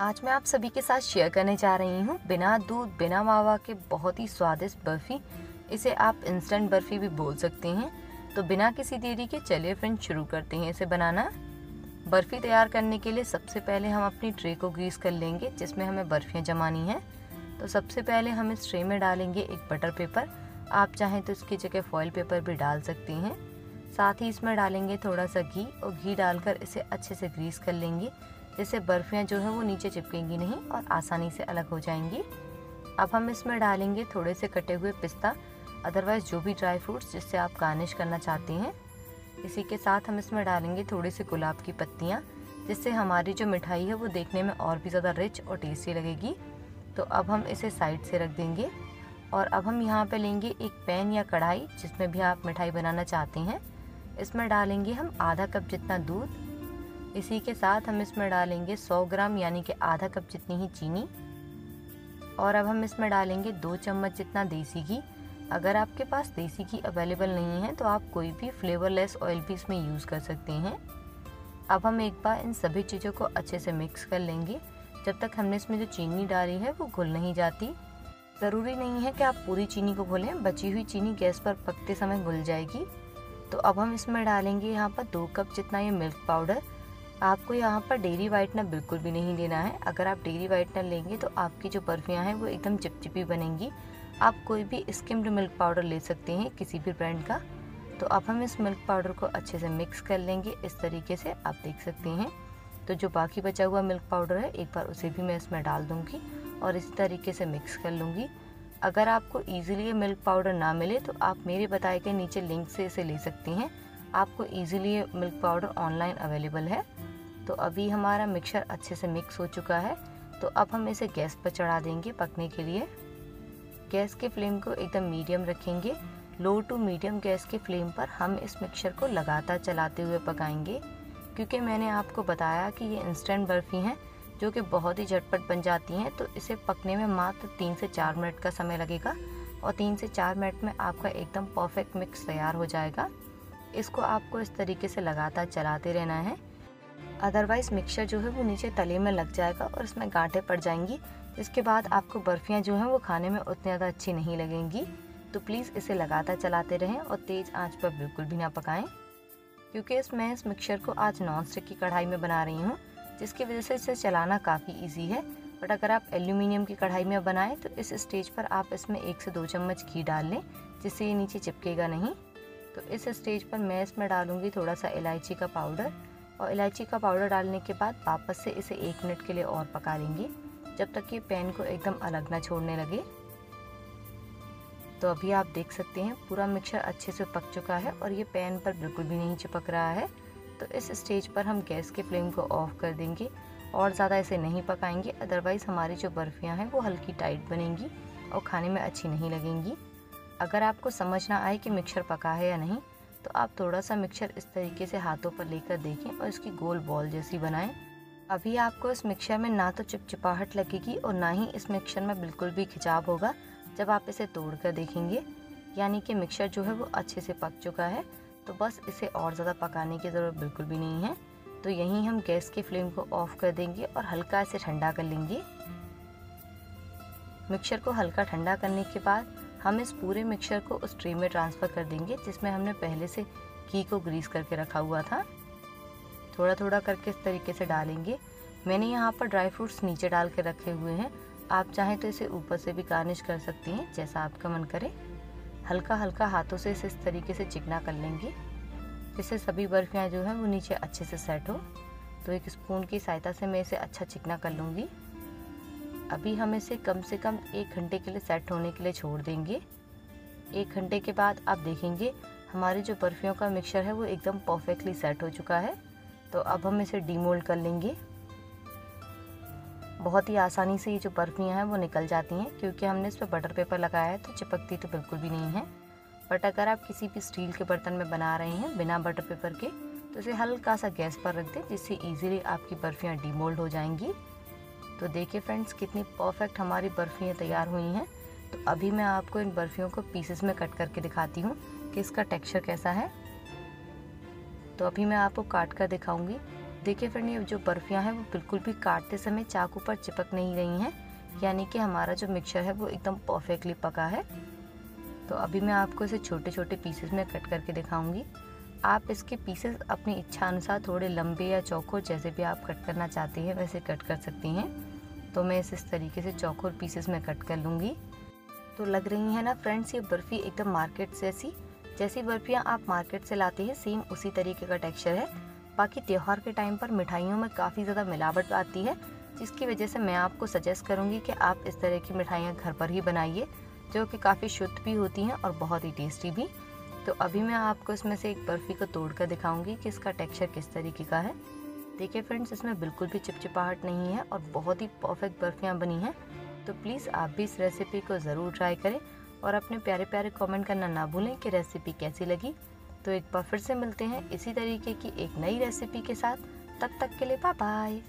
आज मैं आप सभी के साथ शेयर करने जा रही हूँ बिना दूध, बिना मावा के बहुत ही स्वादिष्ट बर्फ़ी। इसे आप इंस्टेंट बर्फ़ी भी बोल सकते हैं। तो बिना किसी देरी के चलिए फ्रेंड शुरू करते हैं इसे बनाना। बर्फ़ी तैयार करने के लिए सबसे पहले हम अपनी ट्रे को ग्रीस कर लेंगे, जिसमें हमें बर्फ़ियाँ जमानी हैं। तो सबसे पहले हम इस ट्रे में डालेंगे एक बटर पेपर आप चाहें तो इसकी जगह फॉयल पेपर भी डाल सकती हैं। साथ ही इसमें डालेंगे थोड़ा सा घी और घी डालकर इसे अच्छे से ग्रीस कर लेंगे। जिससे बर्फ़ियाँ जो है वो नीचे चिपकेंगी नहीं और आसानी से अलग हो जाएँगी। अब हम इसमें डालेंगे थोड़े से कटे हुए पिस्ता अदरवाइज़ जो भी ड्राई फ्रूट्स जिससे आप गार्निश करना चाहती हैं। इसी के साथ हम इसमें डालेंगे थोड़ी से गुलाब की पत्तियाँ, जिससे हमारी जो मिठाई है वो देखने में और भी ज़्यादा रिच और टेस्टी लगेगी। तो अब हम इसे साइड से रख देंगे और अब हम यहाँ पे लेंगे एक पैन या कढ़ाई, जिसमें भी आप मिठाई बनाना चाहते हैं। इसमें डालेंगे हम आधा कप जितना दूध इसी के साथ हम इसमें डालेंगे 100 ग्राम, यानी कि आधा कप जितनी ही चीनी। और अब हम इसमें डालेंगे दो चम्मच जितना देसी घी। अगर आपके पास देसी घी अवेलेबल नहीं है तो आप कोई भी फ्लेवरलेस ऑयल भी इसमें यूज़ कर सकते हैं। अब हम एक बार इन सभी चीज़ों को अच्छे से मिक्स कर लेंगे। जब तक हमने इसमें जो चीनी डाली है, वो घुल नहीं जाती। ज़रूरी नहीं है कि आप पूरी चीनी को घोलें, बची हुई चीनी गैस पर पकते समय घुल जाएगी। तो अब हम इसमें डालेंगे यहाँ पर दो कप जितना ये मिल्क पाउडर। आपको यहाँ पर डेरी वाइटनर बिल्कुल भी नहीं लेना है। अगर आप डेरी वाइटनर लेंगे तो आपकी जो बर्फियाँ हैं वो एकदम चिपचिपी बनेंगी। आप कोई भी स्किम्ड मिल्क पाउडर ले सकते हैं किसी भी ब्रांड का। तो अब हम इस मिल्क पाउडर को अच्छे से मिक्स कर लेंगे। इस तरीके से आप देख सकते हैं। तो जो बाकी बचा हुआ मिल्क पाउडर है, एक बार उसे भी मैं इसमें डाल दूँगी और इसी तरीके से मिक्स कर लूँगी। अगर आपको ईजिली मिल्क पाउडर ना मिले तो आप मेरे बताए गए नीचे लिंक से इसे ले सकती हैं। आपको easily milk powder online available है। तो अभी हमारा मिक्सर अच्छे से मिक्स हो चुका है। तो अब हम इसे गैस पर चढ़ा देंगे पकने के लिए। गैस के फ्लेम को एकदम मीडियम रखेंगे। लो टू मीडियम गैस के फ्लेम पर हम इस मिक्सर को लगातार चलाते हुए पकाएँगे। क्योंकि मैंने आपको बताया कि ये इंस्टेंट बर्फ़ी हैं, जो कि बहुत ही झटपट बन जाती हैं तो इसे पकने में मात्र तीन से चार मिनट का समय लगेगा और तीन से चार मिनट में आपका एकदम परफेक्ट मिक्स तैयार हो जाएगा। इसको आपको इस तरीके से लगातार चलाते रहना है। अदरवाइज़ मिक्सचर जो है वो नीचे तले में लग जाएगा और इसमें गांठें पड़ जाएँगी। इसके बाद आपको बर्फ़ियाँ जो हैं वो खाने में उतनी ज़्यादा अच्छी नहीं लगेंगी। तो प्लीज़ इसे लगातार चलाते रहें और तेज़ आँच पर बिल्कुल भी ना पकाएँ, क्योंकि इस मैं इस मिक्सचर को आज नॉन स्टिक की कढ़ाई में बना रही हूँ, जिसकी वजह से इसे चलाना काफ़ी ईजी है। बट अगर आप एल्यूमिनियम की कढ़ाई में बनाएँ तो इस स्टेज पर आप इसमें एक से दो चम्मच घी डाल लें, जिससे ये नीचे चिपकेगा नहीं। तो इस स्टेज पर मैं इसमें डालूँगी थोड़ा सा इलायची का पाउडर और इलायची का पाउडर डालने के बाद वापस से इसे एक मिनट के लिए और पका लेंगे। जब तक कि पैन को एकदम अलग ना छोड़ने लगे। तो अभी आप देख सकते हैं, पूरा मिक्सचर अच्छे से पक चुका है और ये पैन पर बिल्कुल भी नहीं चिपक रहा है। तो इस स्टेज पर हम गैस के फ्लेम को ऑफ़ कर देंगे और ज़्यादा इसे नहीं पकाएँगे, अदरवाइज़ हमारी जो बर्फ़ियाँ हैं वो हल्की टाइट बनेंगी और खाने में अच्छी नहीं लगेंगी। अगर आपको समझ ना आए कि मिक्सर पका है या नहीं तो आप थोड़ा सा मिक्सर इस तरीके से हाथों पर लेकर देखें और इसकी गोल बॉल जैसी बनाएँ। अभी आपको इस मिक्सर में ना तो चिपचिपाहट लगेगी और ना ही इस मिक्सर में बिल्कुल भी खिंचाव होगा, जब आप इसे तोड़ कर देखेंगे। यानी कि मिक्सर जो है वो अच्छे से पक चुका है तो बस इसे और ज़्यादा पकाने की ज़रूरत बिल्कुल भी नहीं है। तो यहीं हम गैस की फ्लेम को ऑफ़ कर देंगे और हल्का इसे ठंडा कर लेंगे। मिक्सर को हल्का ठंडा करने के बाद हम इस पूरे मिक्सर को उस ट्रे में ट्रांसफ़र कर देंगे, जिसमें हमने पहले से घी को ग्रीस करके रखा हुआ था। थोड़ा थोड़ा करके इस तरीके से डालेंगे। मैंने यहाँ पर ड्राई फ्रूट्स नीचे डाल के रखे हुए हैं। आप चाहें तो इसे ऊपर से भी गार्निश कर सकती हैं, जैसा आपका मन करे। हल्का हल्का हाथों से इसे इस तरीके से चिकना कर लेंगे। जिससे सभी बर्फियाँ जो हैं, वो नीचे अच्छे से सेट हो। तो एक स्पून की सहायता से मैं इसे अच्छा चिकना कर लूँगी। अभी हम इसे कम से कम एक घंटे के लिए सेट होने के लिए छोड़ देंगे। एक घंटे के बाद आप देखेंगे, हमारी जो बर्फियों का मिक्सचर है वो एकदम परफेक्टली सेट हो चुका है। तो अब हम इसे डीमोल्ड कर लेंगे। बहुत ही आसानी से ये जो बर्फियाँ हैं वो निकल जाती हैं, क्योंकि हमने इस पर बटर पेपर लगाया है तो चिपकती तो बिल्कुल भी नहीं है। बट अगर आप किसी भी स्टील के बर्तन में बना रहे हैं बिना बटर पेपर के तो इसे हल्का सा गैस पर रख दें, जिससे ईजिली आपकी बर्फ़ियाँ डीमोल्ड हो जाएँगी। तो देखिए फ्रेंड्स कितनी परफेक्ट हमारी बर्फ़ियाँ तैयार हुई हैं। तो अभी मैं आपको इन बर्फ़ियों को पीसेस में कट करके दिखाती हूँ कि इसका टेक्स्चर कैसा है। तो अभी मैं आपको काट कर दिखाऊँगी। देखिए फ्रेंड ये जो बर्फियाँ हैं वो बिल्कुल भी काटते समय चाकू पर चिपक नहीं रही हैं। यानी कि हमारा जो मिक्सचर है वो एकदम परफेक्टली पका है। तो अभी मैं आपको इसे छोटे छोटे पीसेस में कट करके दिखाऊँगी। आप इसके पीसेस अपनी इच्छा अनुसार थोड़े लंबे या चौकोर जैसे भी आप कट करना चाहते हैं, वैसे कट कर सकती हैं। तो मैं इस इस तरीके से चौकोर पीसेस में कट कर लूँगी। तो लग रही है ना फ्रेंड्स ये बर्फ़ी एकदम मार्केट से ऐसी, जैसी बर्फियाँ आप मार्केट से लाते हैं सेम उसी तरीके का टेक्सचर है। बाकी त्यौहार के टाइम पर मिठाइयों में काफ़ी ज़्यादा मिलावट आती है, जिसकी वजह से मैं आपको सजेस्ट करूँगी कि आप इस तरह की मिठाइयाँ घर पर ही बनाइए, जो कि काफ़ी शुद्ध भी होती हैं और बहुत ही टेस्टी भी। तो अभी मैं आपको इसमें से एक बर्फ़ी को तोड़ कर दिखाऊँगी कि इसका टेक्स्चर किस तरीके का है। देखिए फ्रेंड्स इसमें बिल्कुल भी चिपचिपाहट नहीं है और बहुत ही परफेक्ट बर्फ़ियाँ बनी हैं। तो प्लीज़ आप भी इस रेसिपी को ज़रूर ट्राई करें और अपने प्यारे प्यारे कमेंट करना ना भूलें कि रेसिपी कैसी लगी। तो एक बार फिर से मिलते हैं इसी तरीके की एक नई रेसिपी के साथ। तब तक के लिए बाय बाय